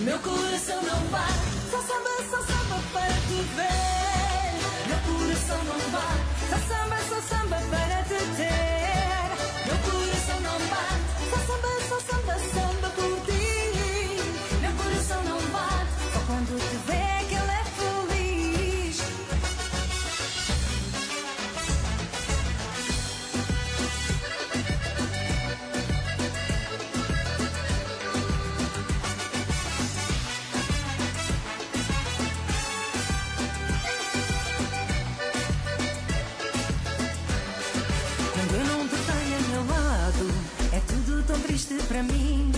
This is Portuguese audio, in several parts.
Meu coração não bate, só samba, só samba para te ver. Meu coração não bate. Para mim.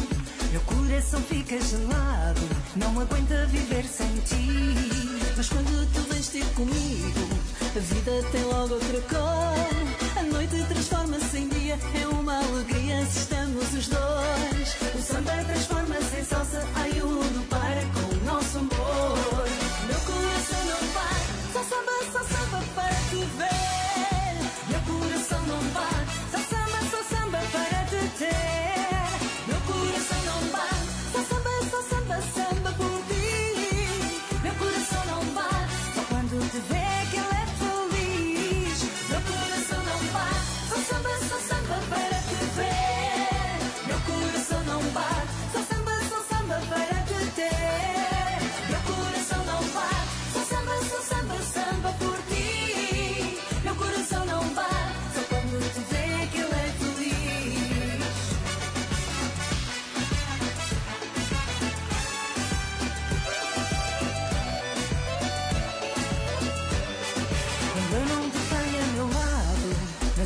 Meu coração fica gelado, não aguenta viver sem ti. Mas quando tu vens ter comigo, a vida tem logo outra cor. A noite transforma-se em dia, é uma alegria se estamos os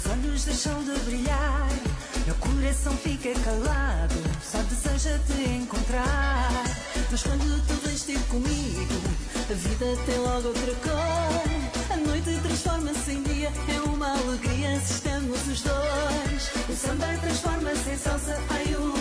meus olhos deixam de brilhar. Meu coração fica calado, só deseja te encontrar. Mas quando tu vens ter comigo, a vida tem logo outra cor. A noite transforma-se em dia, é uma alegria se estamos os dois. O samba transforma-se em salsa, ai o